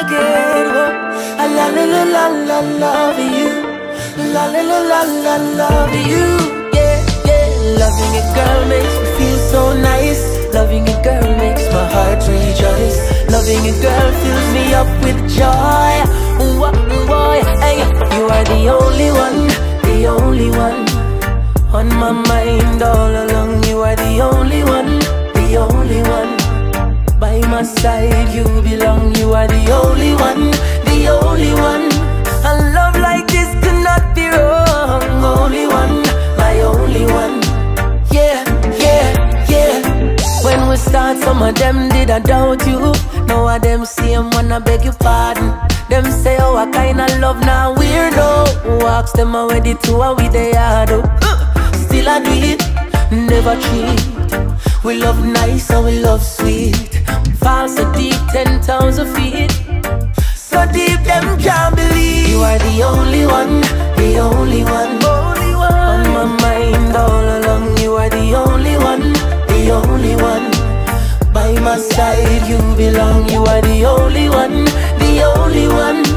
again. Oh, I la la la la la love you. La la la la la love you. Yeah, yeah. Loving a girl makes me feel so nice. Loving a girl makes my heart rejoice. Loving a girl fills me up with joy. My side, you belong. You are the only one, the only one. A love like this could not be wrong. Only one, my only one. Yeah, yeah, yeah. When we start, some of them did I doubt you. Now of them see them wanna beg your pardon. Them say, oh, what kind of love now weirdo. Ask them already to how we they are. Still I do it, never cheat. We love nice and we love sweet. So deep, ten thousand feet. So deep, them can't believe you are the only one, the only one, only one on my mind all along. You are the only one, the only one. By my side, you belong. You are the only one, the only one.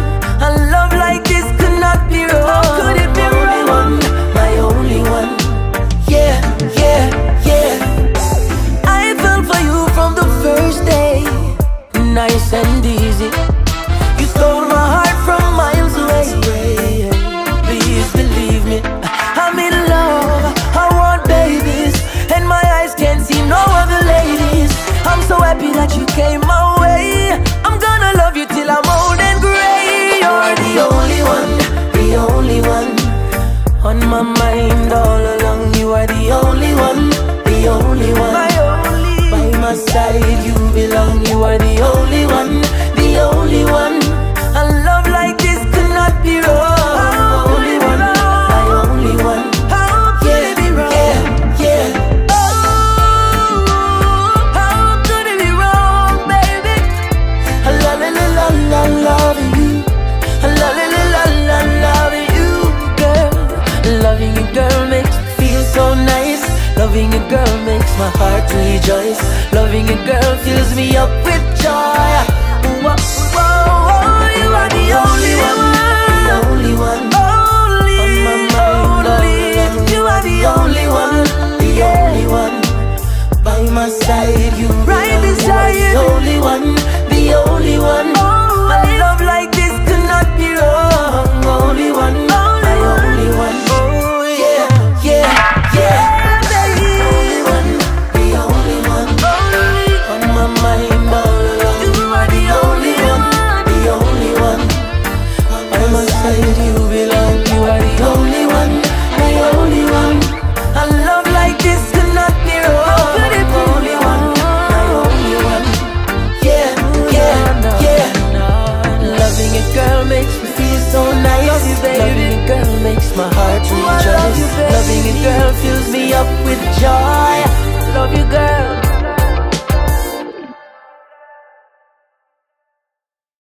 On my mind all along, you are the only one, the only one. My only. By my side, you belong. You are the only one, the only one. A love like this could not be wrong. Girl makes my heart rejoice. Loving a girl fills me up with joy. Whoa, nice. Loving a girl makes my heart rejoice. Loving a girl fills me up with joy. Love you, girl.